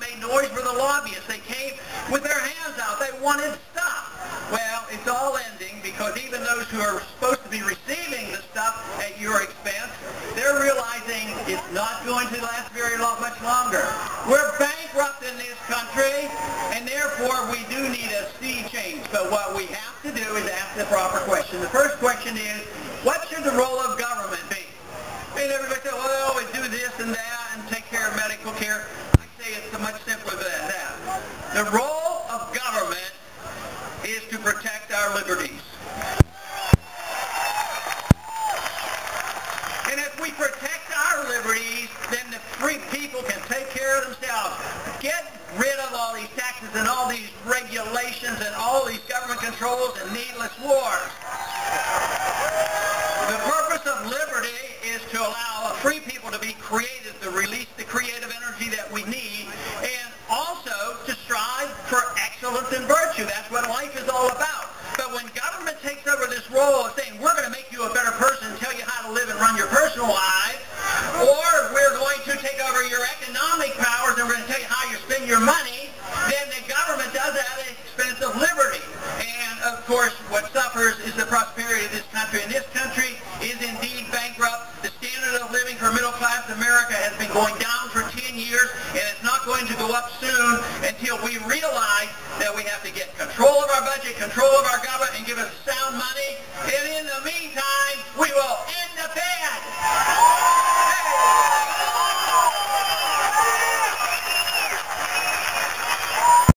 made noise were the lobbyists. They came with their hands out. They wanted stuff. Well, it's all ending because even those who are supposed to be receiving the stuff at your expense, they're realizing it's not going to last very long, much longer. We're bankrupt in this country, and therefore we do need a sea change. But what we have to do is ask the proper question. The first question is, what should the role of government be? And everybody says, well, always do this and that and take care of medical care. I say it's much simpler than that. The role of government is to protect our liberties. And if we protect our liberties, then the free people can take care of themselves. Get rid of all these taxes and all these regulations and all these government controls and needless wars. The purpose of liberty is to allow free people to be creative, virtue. That's what life is all about. But when government takes over this role of saying, we're going to make you a better person tell you how to live and run your personal life, or we're going to take over your economic powers and we're going to tell you how you spend your money, then the government does that at the expense of liberty. And, of course, what suffers is the prosperity of this country. And this country is indeed bankrupt. The standard of living for middle-class America has been going down for 10 years, and it's not going to go up soon until we realize budget, control of our government, and give us sound money